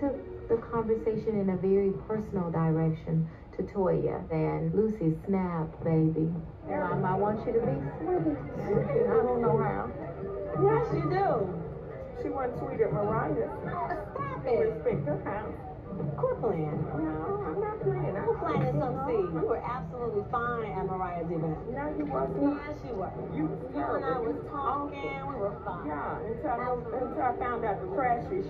took the conversation in a very personal direction to Toya and Lucy snap, baby. Mom, I want you to be sweet. I don't know how. Yes, you do. She wasn't sweet at Mariah. Stop it. respect her house. Quit playing. No, I'm not playing. Who planted some seed? You were absolutely fine at Mariah's event. No, you wasn't. Yes, you were. You You and I was talking. We were fine. Yeah, until I, until I found out the trash is